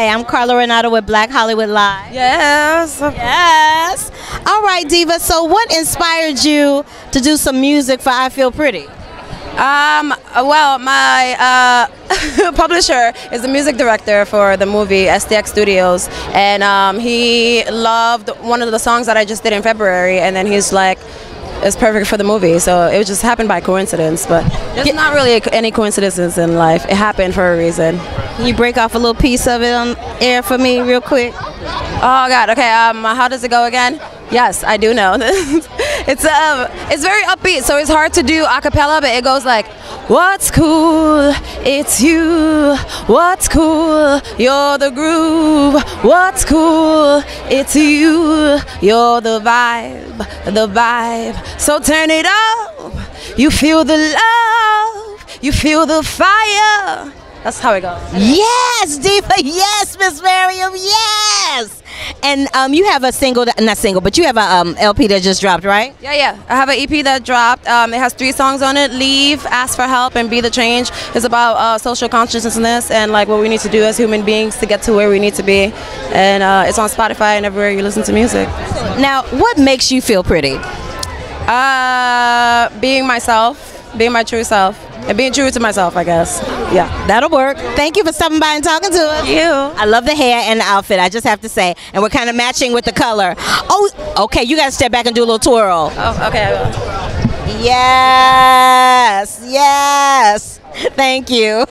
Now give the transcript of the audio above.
Hi, I'm Carla Renata with Black Hollywood Live. Yes. Yes. All right, Diva. So, what inspired you to do some music for I Feel Pretty? Um, well, my uh, publisher is the music director for the movie STX Studios, and um, he loved one of the songs that I just did in February, and then he's like, it's perfect for the movie. So it just happened by coincidence, but there's not really any coincidences in life. It happened for a reason. Can you break off a little piece of it on air for me, real quick? Oh God. Okay. Um, how does it go again? Yes, I do know. it's um, it's very upbeat, so it's hard to do a cappella, but it goes like, "What's cool? It's you. What's cool? You're the groove. What's cool? It's you. You're the vibe, the vibe. So turn it up. You feel the love. You feel the fire." That's how it goes. Yes, Diva. Yes, Miss Marieme. Yes. And um, you have a single, that, not single, but you have a um, LP that just dropped, right? Yeah, yeah. I have an EP that dropped. Um, it has three songs on it: "Leave," "Ask for Help," and "Be the Change." It's about uh, social consciousness and like what we need to do as human beings to get to where we need to be. And uh, it's on Spotify and everywhere you listen to music. Now, what makes you feel pretty? Uh, being myself, being my true self, and being true to myself, I guess. Yeah. That'll work. Thank you for stopping by and talking to us. Thank You. I love the hair and the outfit. I just have to say, and we're kind of matching with the color. Oh, okay. You got to step back and do a little twirl. Oh, okay. Yes, yes. Thank you.